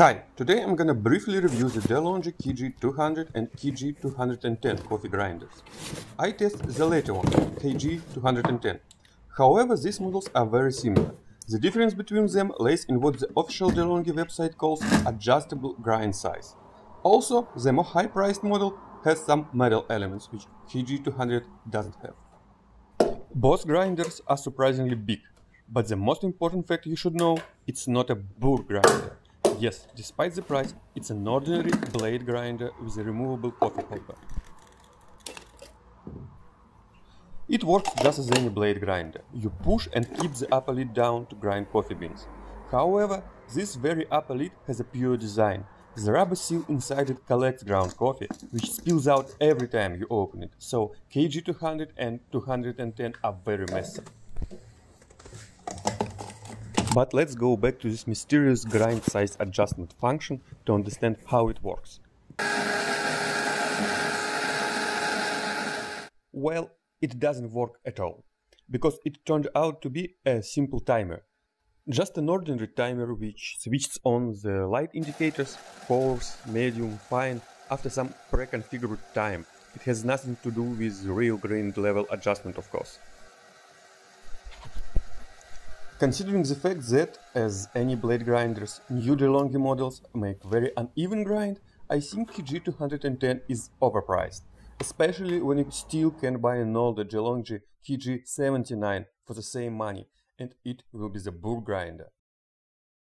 Hi, today I'm gonna briefly review the DeLonghi KG200 and KG210 coffee grinders. I test the latter one, KG210. However, these models are very similar. The difference between them lays in what the official DeLonghi website calls adjustable grind size. Also, the more high-priced model has some metal elements, which KG200 doesn't have. Both grinders are surprisingly big, but the most important fact you should know, it's not a Burr grinder. Yes, despite the price, it's an ordinary blade grinder with a removable coffee paper. It works just as any blade grinder. You push and keep the upper lid down to grind coffee beans. However, this very upper lid has a pure design. The rubber seal inside it collects ground coffee, which spills out every time you open it, so KG200 and 210 are very messy. But let's go back to this mysterious grind size adjustment function to understand how it works. Well, it doesn't work at all, because it turned out to be a simple timer. Just an ordinary timer which switches on the light indicators, coarse, medium, fine, after some pre-configured time. It has nothing to do with real grind level adjustment of course. Considering the fact that, as any blade grinders, new DeLonghi models make very uneven grind, I think KG210 is overpriced, especially when you still can buy an older DeLonghi KG79 for the same money, and it will be the burr grinder.